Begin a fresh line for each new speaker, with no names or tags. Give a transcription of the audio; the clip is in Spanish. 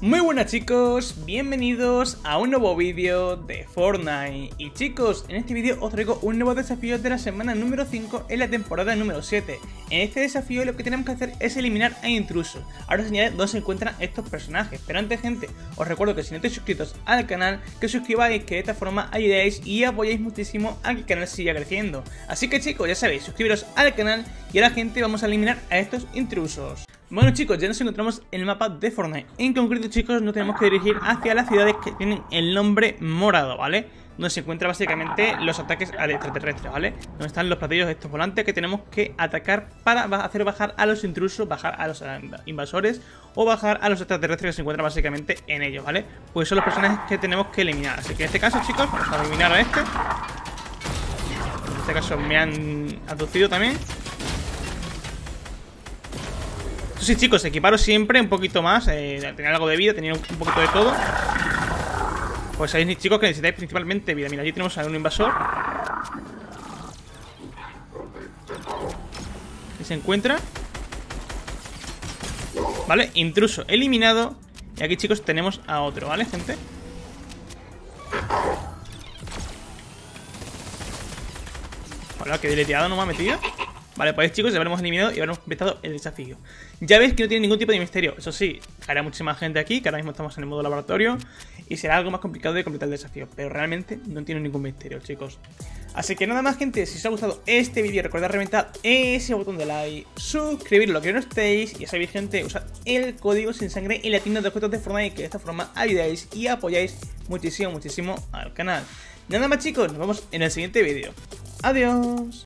Muy buenas chicos, bienvenidos a un nuevo vídeo de Fortnite. Y chicos, en este vídeo os traigo un nuevo desafío de la semana número 5 en la temporada número 7 En este desafío lo que tenemos que hacer es eliminar a intrusos. Ahora os enseñaré dónde se encuentran estos personajes. Pero antes gente, os recuerdo que si no estáis suscritos al canal Que suscribáis, que de esta forma ayudáis y apoyáis muchísimo a que el canal siga creciendo. Así que chicos, ya sabéis, suscribiros al canal Y ahora gente, vamos a eliminar a estos intrusos bueno chicos, ya nos encontramos en el mapa de Fortnite En concreto chicos, nos tenemos que dirigir hacia las ciudades que tienen el nombre morado, ¿vale? Donde se encuentran básicamente los ataques al extraterrestre, ¿vale? Donde están los platillos de estos volantes que tenemos que atacar para hacer bajar a los intrusos, bajar a los invasores o bajar a los extraterrestres que se encuentran básicamente en ellos, ¿vale? Pues son los personajes que tenemos que eliminar Así que en este caso chicos, vamos a eliminar a este En este caso me han aducido también sí, chicos, equiparos siempre un poquito más. Eh, tener algo de vida, tener un, poquito de todo. Pues sabéis, chicos, que necesitáis principalmente vida. Mira, aquí tenemos a un invasor. Y se encuentra. ¿Vale? Intruso eliminado. Y aquí, chicos, tenemos a otro, ¿vale, gente? Hola, que deleteado no me ha metido. Vale, pues chicos, ya habremos eliminado y habremos completado el desafío. Ya veis que no tiene ningún tipo de misterio. Eso sí, hará muchísima gente aquí, que ahora mismo estamos en el modo laboratorio. Y será algo más complicado de completar el desafío. Pero realmente no tiene ningún misterio, chicos. Así que nada más, gente, si os ha gustado este vídeo, recordad reventar ese botón de like, suscribir lo que no estéis, y ya sabéis, gente, usad el código sin sangre en la tienda de objetos de Fortnite, que de esta forma ayudáis y apoyáis muchísimo, muchísimo al canal. Nada más, chicos, nos vemos en el siguiente vídeo. Adiós.